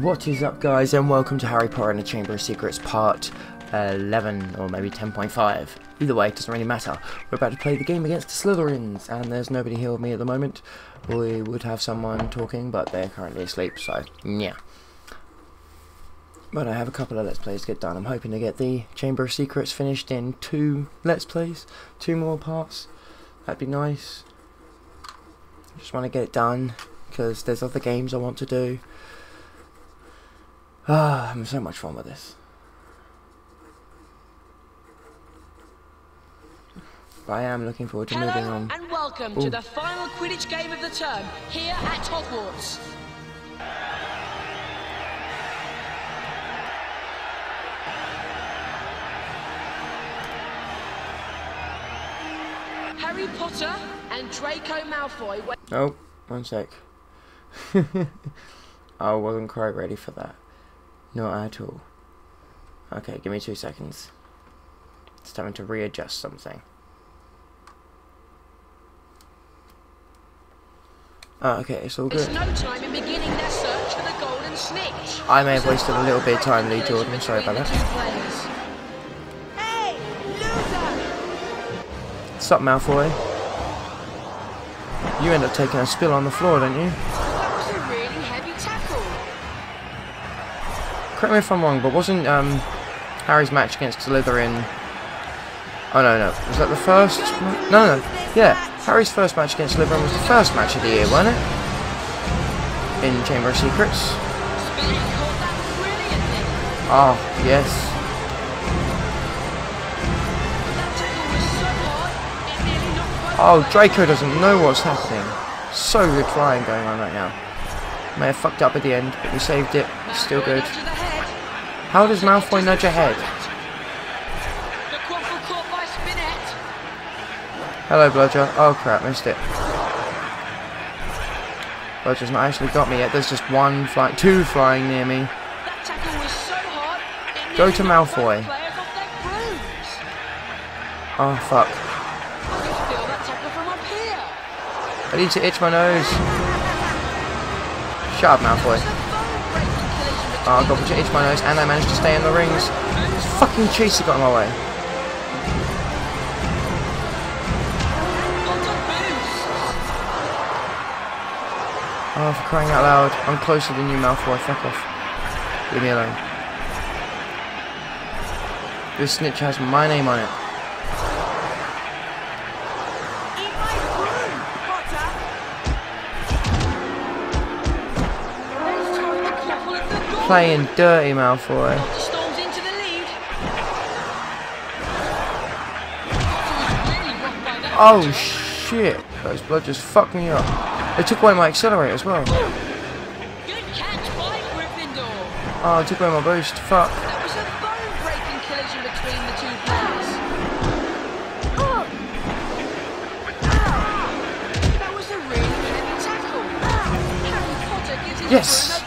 What is up guys and welcome to Harry Potter and the Chamber of Secrets part uh, 11 or maybe 10.5. Either way, it doesn't really matter. We're about to play the game against the Slytherins and there's nobody here with me at the moment. We would have someone talking but they're currently asleep so yeah. But I have a couple of Let's Plays to get done. I'm hoping to get the Chamber of Secrets finished in two Let's Plays. Two more parts. That'd be nice. Just want to get it done because there's other games I want to do. Ah, I'm having so much fun with this. But I am looking forward to Hello moving on. and welcome Ooh. to the final Quidditch game of the term here at Hogwarts. Harry Potter and Draco Malfoy. Oh, one sec. I wasn't quite ready for that. Not at all. Okay, give me two seconds. It's time to readjust something. Oh, okay, it's all There's good. no time in beginning their search for the Golden Snitch. I may have wasted a little bit of time, Lee Jordan. Sorry about that. Hey, loser! What's up, Malfoy? You end up taking a spill on the floor, don't you? Correct me if I'm wrong, but wasn't um, Harry's match against Slytherin... Oh no, no. Was that the first? No, no. Yeah, Harry's first match against Slytherin was the first match of the year, wasn't it? In Chamber of Secrets. Oh, yes. Oh, Draco doesn't know what's happening. So good flying going on right now. May have fucked up at the end, but we saved it. Still good. How does Malfoy nudge ahead? The quaffle caught by Spinnet. Hello, Bludger. Oh crap, missed it. Bludger's not actually got me yet. There's just one flying, two flying near me. That tackle was so hard, Go to Malfoy. players off their brooms. Oh fuck. I can feel that tackle from up here. I need to itch my nose. Shut up, Malfoy. Uh, oh, I got to itch my nose, and I managed to stay in the rings. This fucking chaser got in my way. Oh, for crying out loud. I'm closer than you, Malfoy. Fuck off. Leave me alone. This snitch has my name on it. Playing dirty, Malfoy. Potter storms into the lead. Potter was really rocked by that. Oh shit. Those blood just fucked me up. They took away my accelerator as well. Good catch by Gryffindor. Oh, it took away my boost. Fuck. That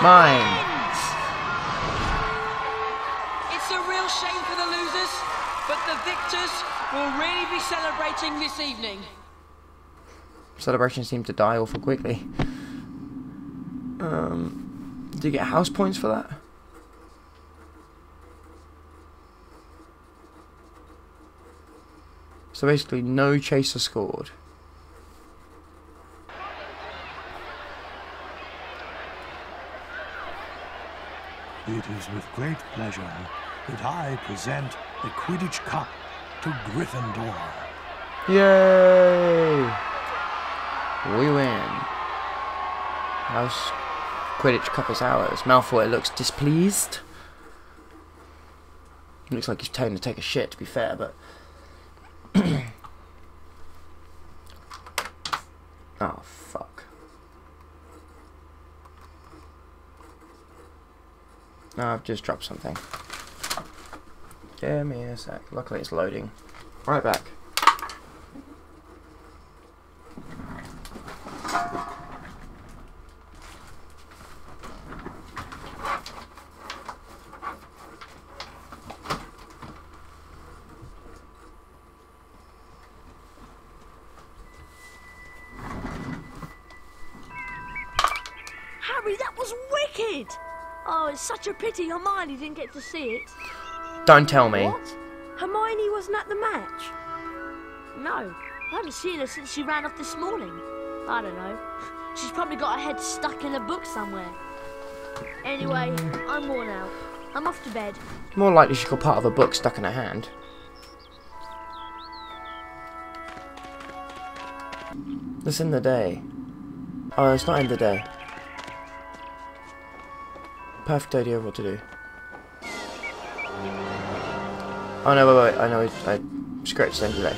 Mine. It's a real shame for the losers, but the victors will really be celebrating this evening. Celebrations seem to die awful quickly. Um, do you get house points for that? So basically, no chaser scored. It is with great pleasure that I present the Quidditch Cup to Gryffindor. Yay! We win. House Quidditch Cup is ours. Malfoy looks displeased. Looks like he's trying to take a shit, to be fair, but. oh, fuck. No, I've just dropped something. Give me a sec. Luckily, it's loading. Right back. Didn't get to see it. Don't tell me. What? Hermione wasn't at the match? No. I haven't seen her since she ran off this morning. I don't know. She's probably got her head stuck in a book somewhere. Anyway, I'm worn out. I'm off to bed. More likely she got part of a book stuck in her hand. It's in the day. Oh, it's not in the day. Perfect idea of what to do. Oh no, wait, wait, I know, I, scratched end today.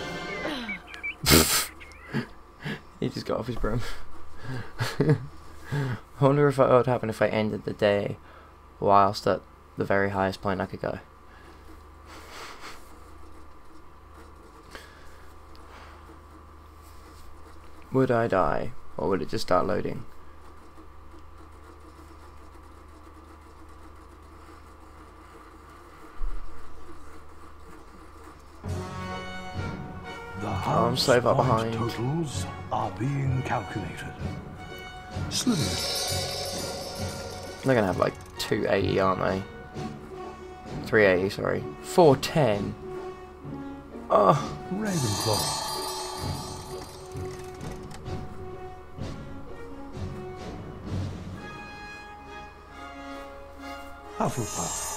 he just got off his broom. I wonder if what would happen if I ended the day whilst at the very highest point I could go. Would I die, or would it just start loading? I'm so far behind. totals are being calculated. Slytherin, They're gonna have like 280, aren't they? 380, sorry. 410. Oh, Ravenclaw, Hufflepuff,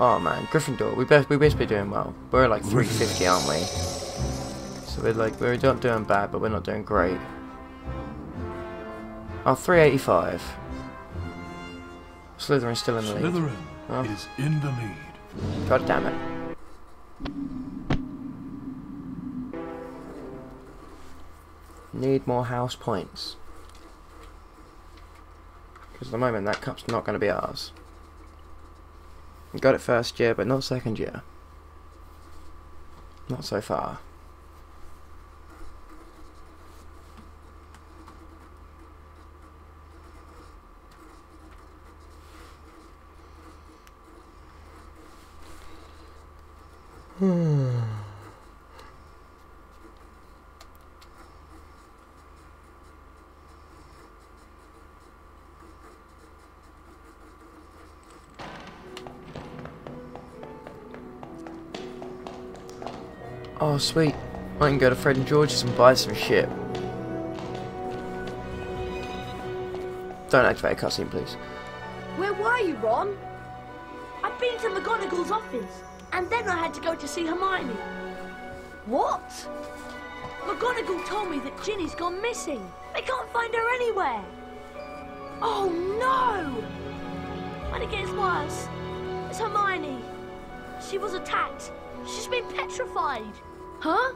oh man, Gryffindor. We best we best be doing well. We're like 350, aren't we? So we're like we're not doing bad, but we're not doing great. Oh, 385. Slytherin's still in the lead. Slytherin Oh. is in the lead. God damn it. Need more house points. Because at the moment that cup's not going to be ours. Got it first year, but not second year. Not so far. Oh, sweet. I can go to Fred and George's and buy some shit. Don't activate a cutscene, please. Where were you, Ron? I've been to McGonagall's office, and then I had to go to see Hermione. What? McGonagall told me that Ginny's gone missing. They can't find her anywhere. Oh no! When it gets worse, it's Hermione. She was attacked. She's been petrified. Huh?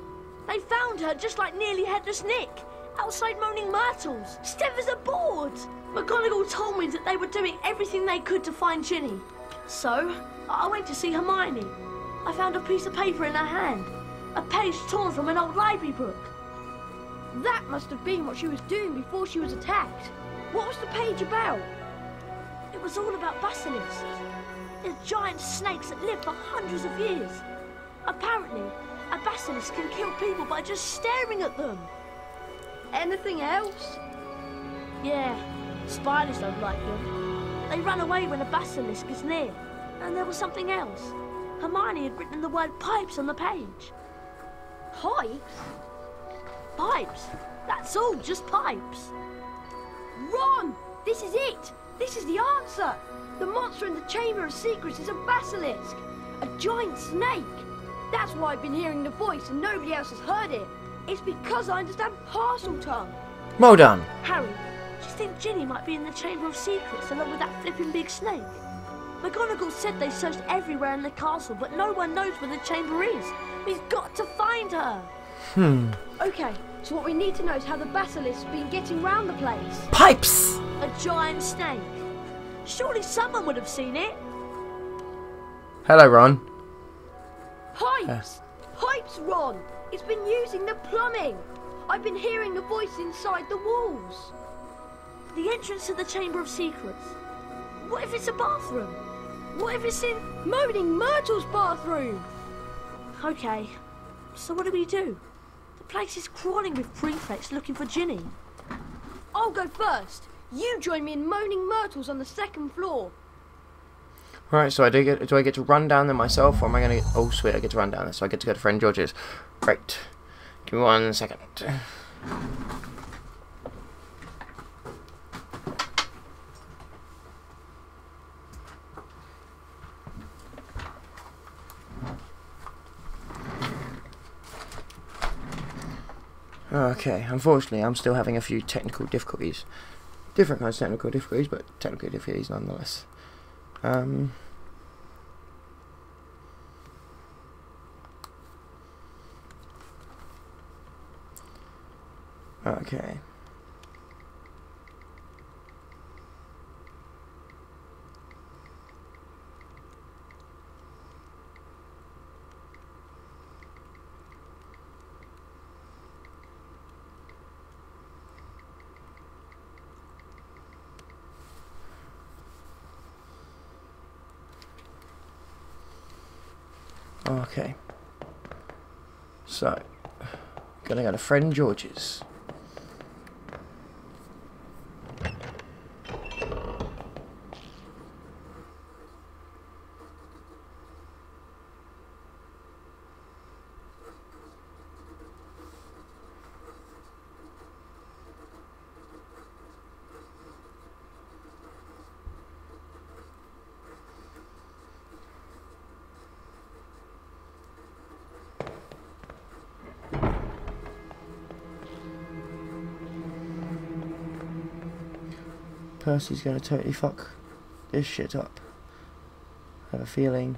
They found her just like nearly headless Nick, outside Moaning Myrtles. Steph is aboard. McGonagall told me that they were doing everything they could to find Ginny. So, I went to see Hermione. I found a piece of paper in her hand, a page torn from an old library book. That must have been what she was doing before she was attacked. What was the page about? It was all about basilisks. They're giant snakes that live for hundreds of years. Apparently, a basilisk can kill people by just staring at them. Anything else? Yeah, spiders don't like them. They run away when a basilisk is near. And there was something else. Hermione had written the word pipes on the page. Pipes? Pipes. That's all, just pipes. Ron! This is it! This is the answer! The monster in the Chamber of Secrets is a basilisk! A giant snake! That's why I've been hearing the voice and nobody else has heard it. It's because I understand Parseltongue. Well done. Harry, do you think Ginny might be in the Chamber of Secrets along with that flipping big snake? McGonagall said they searched everywhere in the castle, but no one knows where the chamber is. We've got to find her. Hmm. Okay, so what we need to know is how the basilisk's been getting round the place. Pipes! A giant snake. Surely someone would have seen it. Hello, Ron. Pipes! Uh. Pipes, Ron! It's been using the plumbing! I've been hearing the voice inside the walls. The entrance to the Chamber of Secrets. What if it's a bathroom? What if it's in Moaning Myrtle's bathroom? Okay, so what do we do? The place is crawling with prefects looking for Ginny. I'll go first. You join me in moaning myrtles on the second floor. Right, so I do get do I get to run down there myself or am I gonna get oh sweet I get to run down there, so I get to go to friend George's. Great. Give me one second. Okay, unfortunately I'm still having a few technical difficulties. Different kinds of technical difficulties, but technical difficulties nonetheless. Um, okay. Okay. So, gonna go to friend George's. Percy's gonna totally fuck this shit up. I have a feeling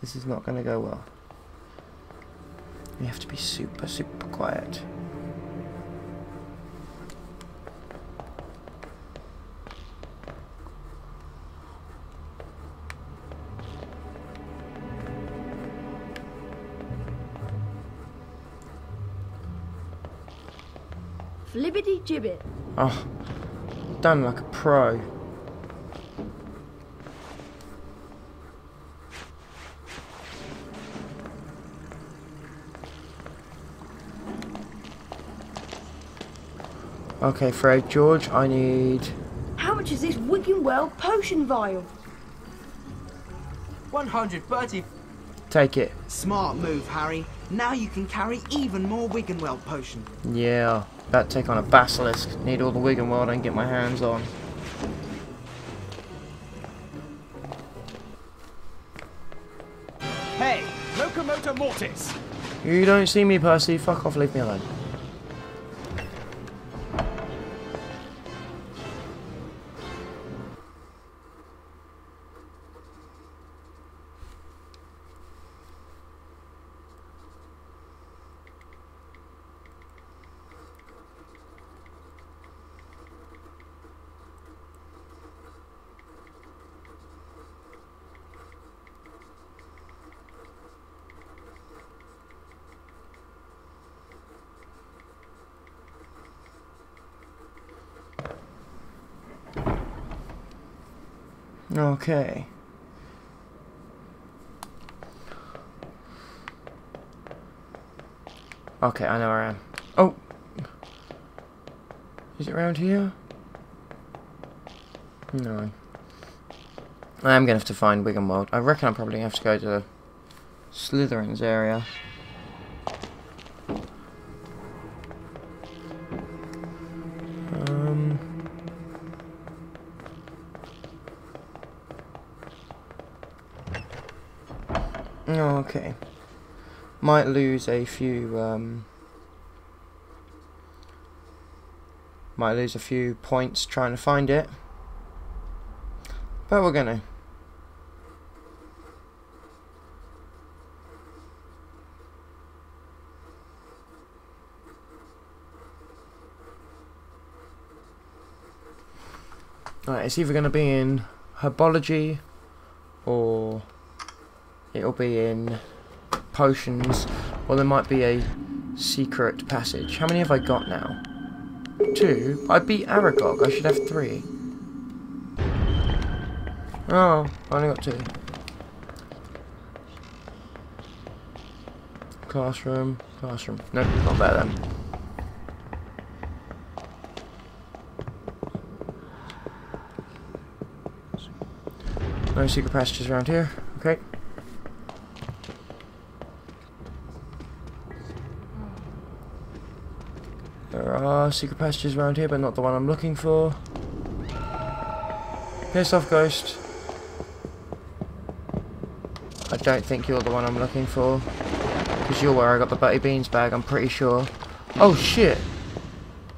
this is not gonna go well. We have to be super, super quiet. Flibbity gibbet. Oh, ah. Done like a pro. Okay, Fred, George, I need... How much is this Wiggenweld potion vial? 130. Take it. Smart move, Harry. Now you can carry even more Wiggenweld potion. Yeah, about to take on a basilisk. Need all the Wiggenweld I can get my hands on. Hey, Locomotor Mortis! You don't see me, Percy. Fuck off, leave me alone. Okay. Okay, I know where I am. Oh! Is it around here? No. I am going to have to find Wiggenweld. I reckon I'm probably going to have to go to the Slytherin's area. Might lose a few, um... Might lose a few points trying to find it. But we're gonna. Alright, it's either going to be in herbology or it'll be in potions or there might be a secret passage. How many have I got now? Two? I beat Aragog. I should have three. Oh, I only got two. Classroom, classroom. Nope, not there then. No secret passages around here. Okay. Are secret passages around here, but not the one I'm looking for. Piss off, ghost. I don't think you're the one I'm looking for. Because you're where I got the Betty Beans bag, I'm pretty sure. Oh, shit!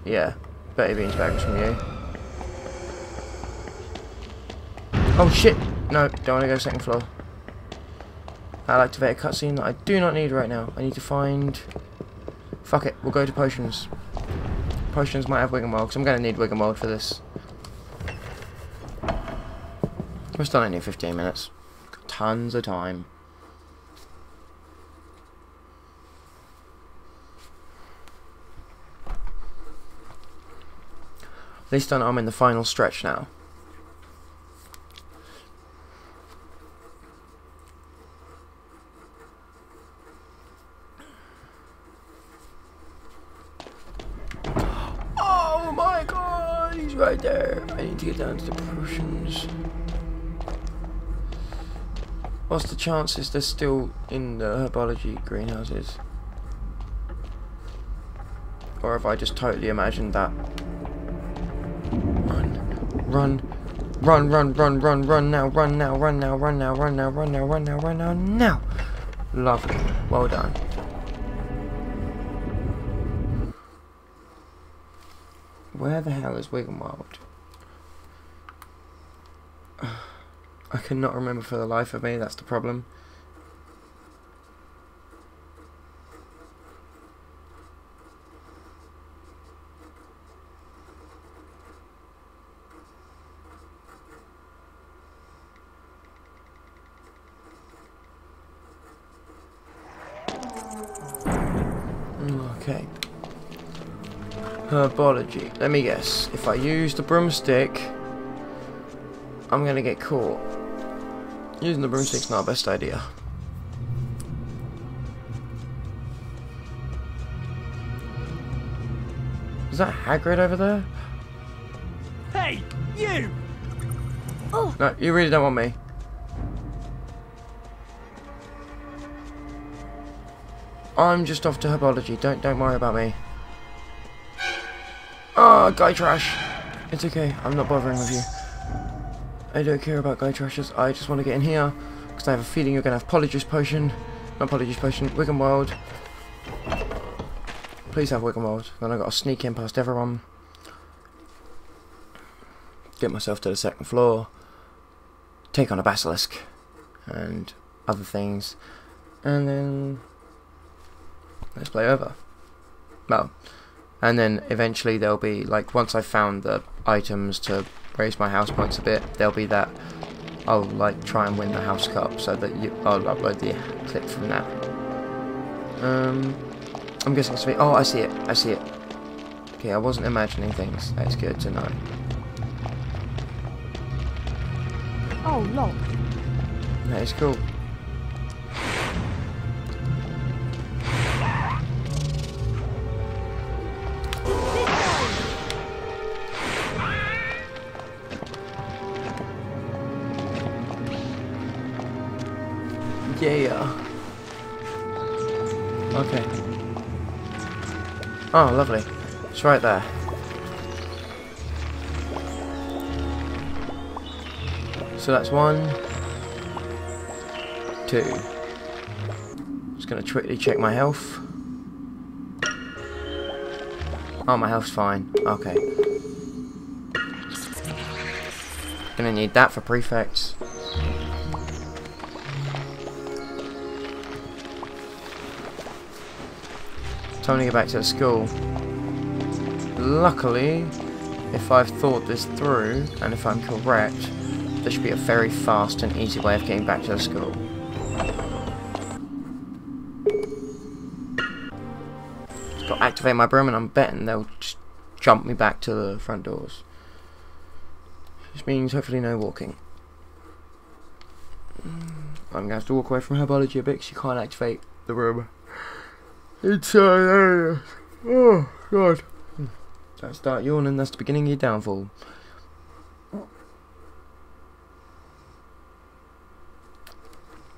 Yeah, Betty Beans bag was from you. Oh, shit! No, don't want to go second floor. I'll activate a cutscene that I do not need right now. I need to find... Fuck it, we'll go to potions. Potions might have Wiggenweld, because I'm going to need Wiggenweld for this. We're still only 15 minutes. Tons of time. At least I'm in the final stretch now. Chances they're still in the herbology greenhouses? Or have I just totally imagined that? Run, run, run, run, run, run, run now, run now, run now, run now, run now, run now, run now, run now, now! Lovely. Well done. Where the hell is Wiggenweld? I cannot remember for the life of me, that's the problem. Okay. Herbology. Let me guess. If I use the broomstick, I'm gonna get caught. Using the broomstick's not the best idea. Is that Hagrid over there? Hey, you! Oh. No, you really don't want me. I'm just off to herbology. Don't don't worry about me. Oh, Gytrash. It's okay. I'm not bothering with you. I don't care about Gytrashes. I just want to get in here because I have a feeling you're gonna have Polyjuice potion. Not Polyjuice potion. Wiggenweld. Please have Wiggenweld. Then I got to sneak in past everyone. Get myself to the second floor. Take on a basilisk and other things, and then let's play over. Well, and then eventually there'll be like once I've found the items to raise my house points a bit, there'll be that I'll like try and win the house cup so that you I'll upload the clip from that. Um, I'm guessing it's me. Oh, I see it. I see it. Okay, I wasn't imagining things. That's good to know. Oh, look. That is cool. Yeah. Okay. Oh, lovely. It's right there. So that's one, two. Just gonna quickly check my health. Oh, my health's fine. Okay. Gonna need that for prefects. Time to get back to the school. Luckily, if I've thought this through, and if I'm correct, there should be a very fast and easy way of getting back to the school. Just got to activate my broom and I'm betting they'll just jump me back to the front doors. Which means hopefully no walking. Mm, I'm going to have to walk away from herbology a bit because you can't activate the room. It's uh, oh god. Don't start yawning. That's the beginning of your downfall.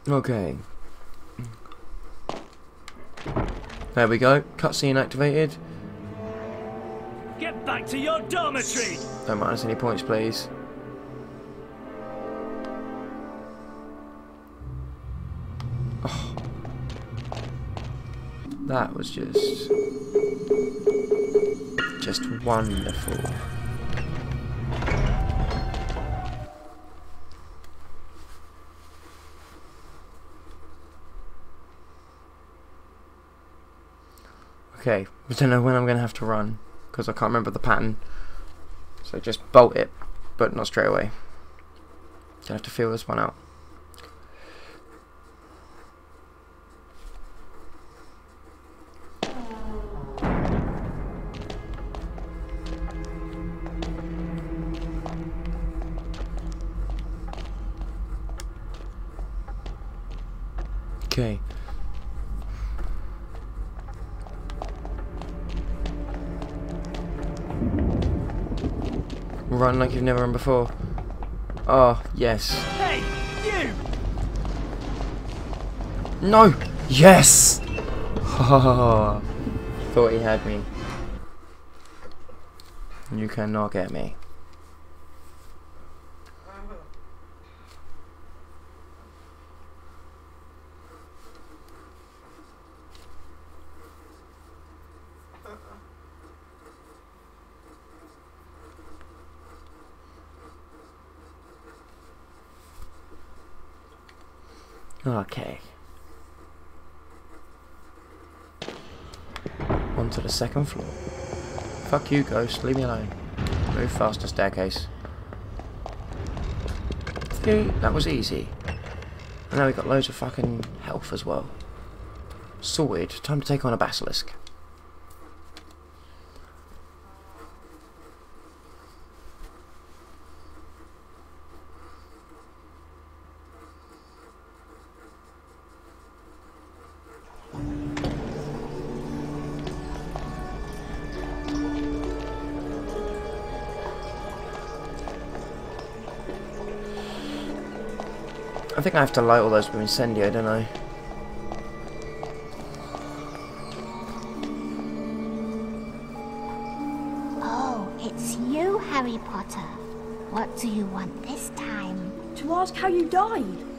Okay. There we go. Cutscene activated. Get back to your dormitory! Don't minus any points, please. That was just... Just wonderful. Okay, I don't know when I'm going to have to run because I can't remember the pattern. So just bolt it, but not straight away. Gonna have to feel this one out. Run like you've never run before. Oh, yes. Hey, you! No! Yes! Thought he had me. You cannot get me. Okay. On to the second floor. Fuck you, ghost. Leave me alone. Move faster, staircase. That was easy. And now we've got loads of fucking health as well. Sorted. Time to take on a basilisk. Think I have to light all those with incendio, don't I? Oh, it's you, Harry Potter. What do you want this time? To ask how you died.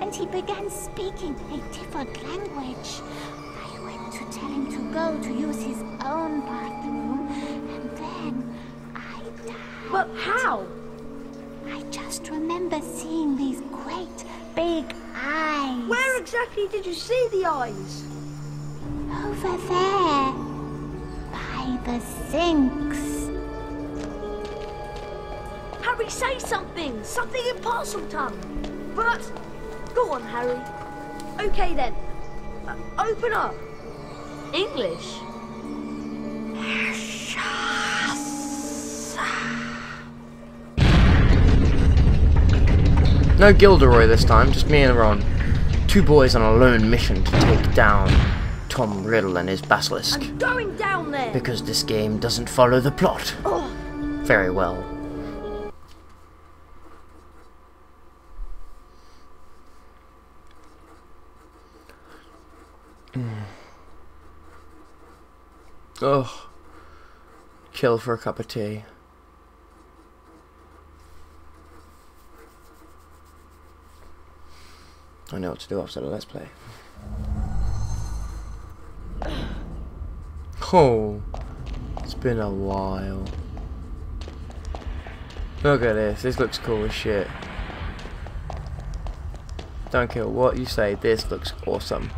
And he began speaking a different language. I went to tell him to go to use his own bathroom, and then I died. But how? I just remember seeing these great big eyes. Where exactly did you see the eyes? Over there. By the sinks. Harry, say something! Something in Parseltongue! But, go on, Harry. Okay then. Uh, open up. English? No Gilderoy this time, just me and Ron. Two boys on a lone mission to take down Tom Riddle and his basilisk. I'm going down there! Because this game doesn't follow the plot Oh, very well. Oh, kill for a cup of tea. I know what to do after the let's play. Oh, it's been a while. Look at this, this looks cool as shit. Don't care what you say, this looks awesome.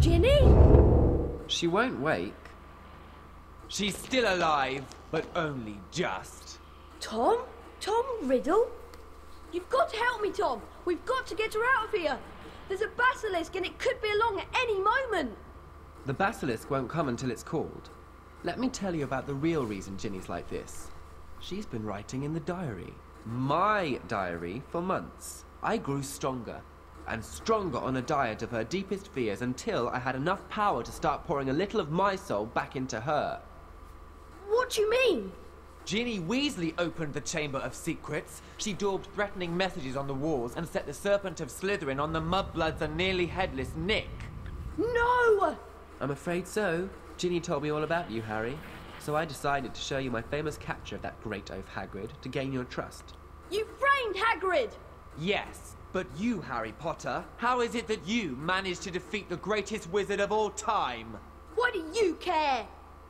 Ginny? She won't wake. She's still alive. but only just. Tom? Tom Riddle? You've got to help me, Tom. We've got to get her out of here. There's a basilisk and it could be along at any moment. The basilisk won't come until it's called. Let me tell you about the real reason Ginny's like this. She's been writing in the diary. My diary for months. I grew stronger and stronger on a diet of her deepest fears until I had enough power to start pouring a little of my soul back into her. What do you mean? Ginny Weasley opened the Chamber of Secrets. She daubed threatening messages on the walls and set the Serpent of Slytherin on the mudbloods and nearly headless Nick. No! I'm afraid so. Ginny told me all about you, Harry. So I decided to show you my famous capture of that great oaf Hagrid to gain your trust. You framed Hagrid! Yes, but you, Harry Potter, how is it that you managed to defeat the greatest wizard of all time? What do you care?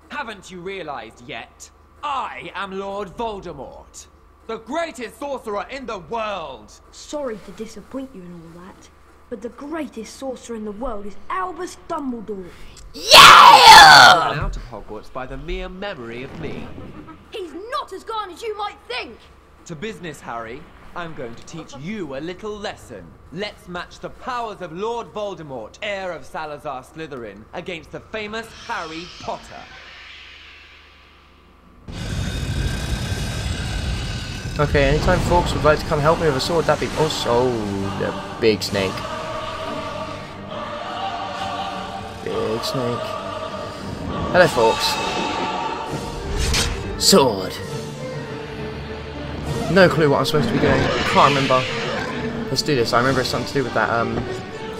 Haven't you realized yet? I am Lord Voldemort, the greatest sorcerer in the world! Sorry to disappoint you and all that, but the greatest sorcerer in the world is Albus Dumbledore. Run out of Hogwarts by the mere memory of me. He's not as gone as you might think! To business, Harry. I'm going to teach you a little lesson. Let's match the powers of Lord Voldemort, heir of Salazar Slytherin, against the famous Harry Potter. Okay, anytime folks would like to come help me with a sword, that'd be also oh, the big snake. Big snake. Hello, folks. Sword. No clue what I'm supposed to be doing. Can't remember. Let's do this. I remember it's something to do with that um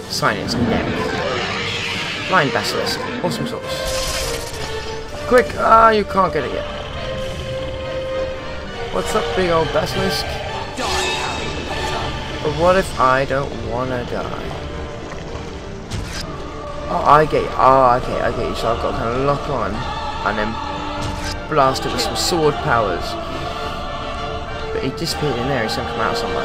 science neck. Blind basilisk. Awesome sauce. Quick! Ah, you can't get it yet. What's up, big old basilisk? But what if I don't wanna die? Oh, I get. Oh, okay, I get you. So I've got to kind of lock on and then blast it with some sword powers. But he disappeared in there. He's gonna come out somewhere.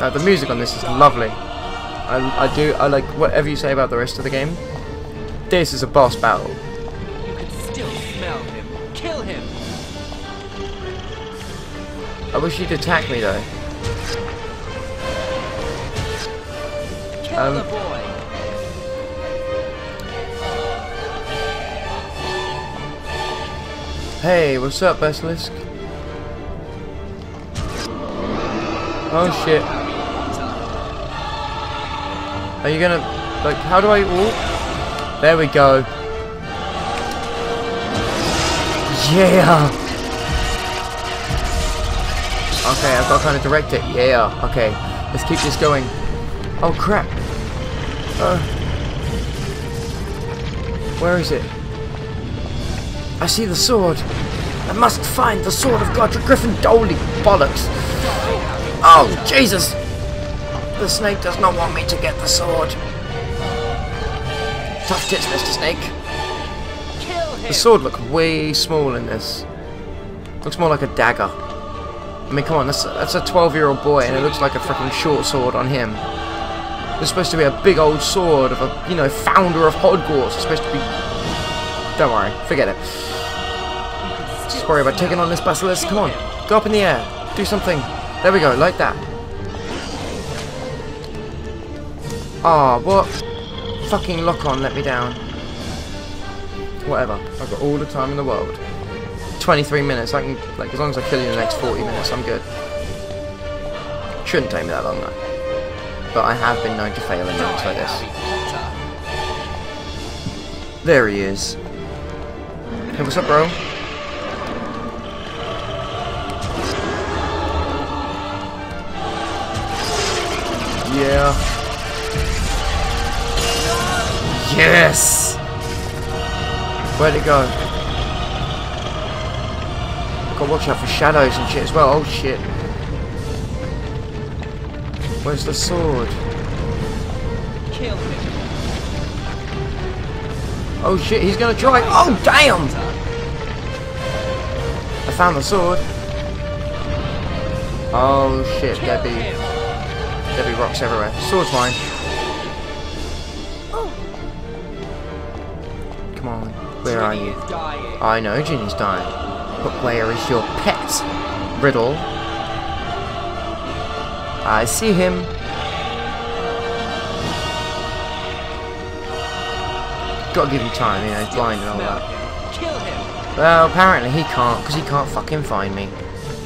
Now the music on this is lovely. I, I do. I like whatever you say about the rest of the game. This is a boss battle. You can still smell him. Kill him! I wish you'd attack me though. Kill Um, the boy! Hey, what's up, Basilisk? Oh shit. Are you gonna... Like, how do I... walk? there we go. Yeah! Okay, I've got to kind of direct it. Yeah, okay. Let's keep this going. Oh crap. Uh, where is it? I see the sword. I must find the sword of Godric Gryffindor. Bollocks. Oh, Jesus. The snake does not want me to get the sword. Tough tits, Mr. Snake. The sword looks way small in this. Looks more like a dagger. I mean, come on, that's a, that's a 12-year-old boy, and it looks like a freaking short sword on him. It's supposed to be a big old sword of a, you know, founder of Hogwarts. It's supposed to be... Don't worry, forget it. Just worry about taking on this basilisk. Come on, go up in the air. Do something. There we go, like that. Ah, oh, what? Fucking lock on let me down. Whatever. I've got all the time in the world. 23 minutes. I can, like, as long as I kill you in the next 40 minutes, I'm good. Shouldn't take me that long, though. But I have been known to fail in moments like this. There he is. Hey, what's up, bro? Yeah. Yes! Where'd it go? Gotta watch out for shadows and shit as well. Oh shit. Where's the sword? Kill him! Oh shit, he's gonna try. Oh damn! Found the sword. Oh shit, there'd be rocks everywhere. Sword's mine. Come on. Where are you? I know Ginny's dying. But where is your pet? Riddle. I see him. Gotta give him time, you know, he's blind and all that. Him. Kill him. Well, apparently he can't, because he can't fucking find me.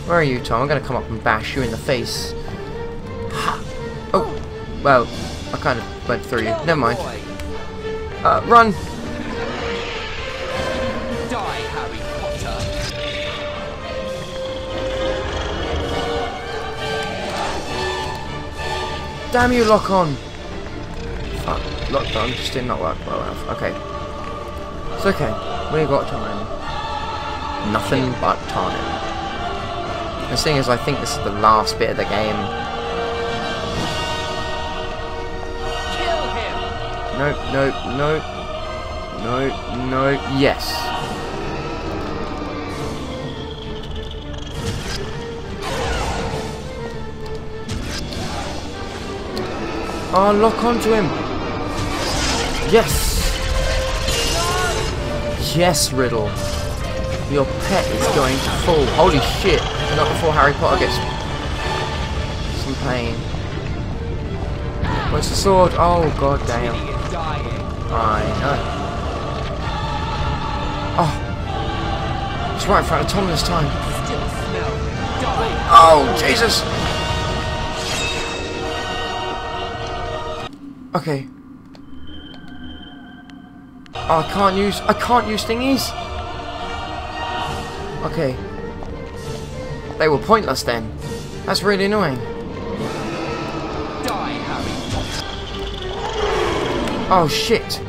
Where are you, Tom? I'm gonna come up and bash you in the face. Ha! Oh, well, I kind of went through you. Never mind. Uh, run! Die, Harry Potter. Damn you, lock on! Fuck, locked on, just did not work well enough. Okay. It's okay. We got time. Nothing but time. The thing is, I think this is the last bit of the game. Kill him. Nope, nope, nope. Nope, nope, yes. Oh, lock onto him. Yes. Yes, Riddle. Your pet is going to fall. Holy shit. Not before Harry Potter gets some pain. Where's the sword? Oh, god damn. I know. Oh. It's right in front of Tom this time. Oh, Jesus! Okay. Oh, I can't use... I can't use thingies! Okay. They were pointless then. That's really annoying. Die, Harry Oh, shit.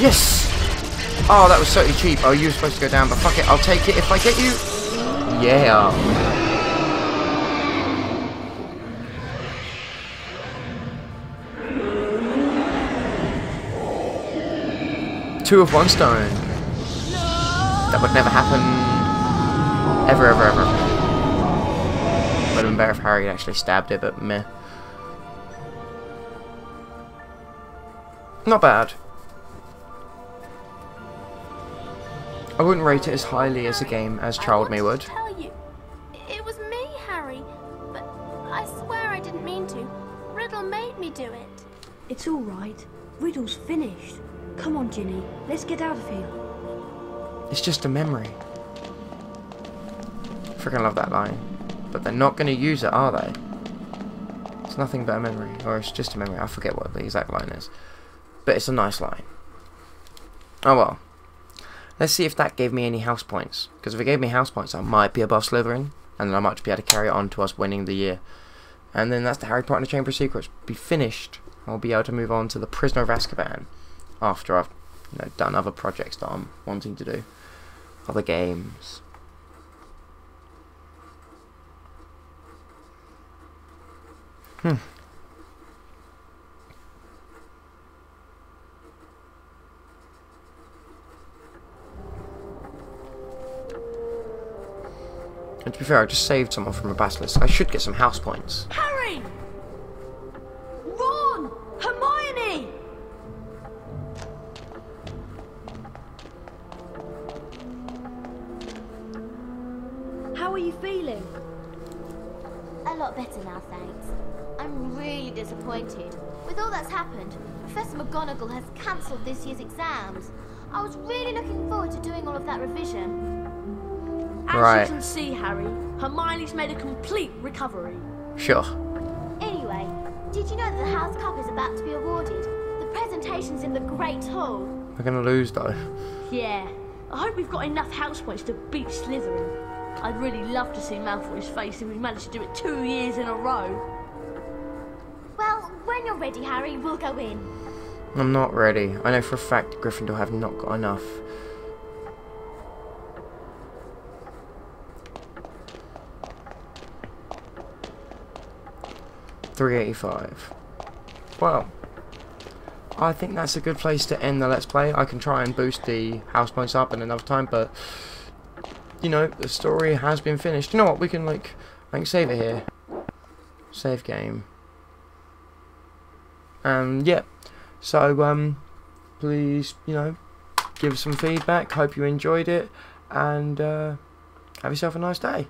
Yes! Oh, that was so cheap. Oh, you were supposed to go down, but fuck it. I'll take it if I get you. Yeah. Two of one stone. That would never happen. Ever, ever, ever. Would have been better if Harry had actually stabbed it, but meh. Not bad. I wouldn't rate it as highly as a game as Child Me would. to tell you. It was me, Harry. But I swear I didn't mean to. Riddle made me do it. It's all right. Riddle's finished. Come on, Ginny. Let's get out of here. It's just a memory. Freaking love that line. But they're not going to use it, are they? It's nothing but a memory. Or it's just a memory. I forget what the exact line is. But it's a nice line. Oh well. Let's see if that gave me any house points. Because if it gave me house points, I might be above Slytherin. And then I might be able to carry on to us winning the year. And then that's the Harry Potter and the Chamber of Secrets. Be finished. I'll be able to move on to the Prisoner of Azkaban. After I've you know, done other projects that I'm wanting to do. Other games. Hmm. And to be fair, I just saved someone from a basilisk. I should get some house points. Harry! How are you feeling? A lot better now, thanks. I'm really disappointed. With all that's happened, Professor McGonagall has cancelled this year's exams. I was really looking forward to doing all of that revision. As Right. you can see, Harry, Hermione's made a complete recovery. Sure. Anyway, did you know that the House Cup is about to be awarded? The presentation's in the Great Hall. We're gonna lose though. Yeah. I hope we've got enough house points to beat Slytherin. I'd really love to see Malfoy's face if we managed to do it two years in a row. Well, when you're ready, Harry, we'll go in. I'm not ready. I know for a fact Gryffindor have not got enough. Three eighty-five. Well, I think that's a good place to end the Let's Play. I can try and boost the house points up in another time, but you know, the story has been finished. You know what? We can like, I can save it here. Save game. And yeah, so um, please, you know, give some feedback. Hope you enjoyed it, and uh, have yourself a nice day.